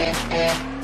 Eh, eh.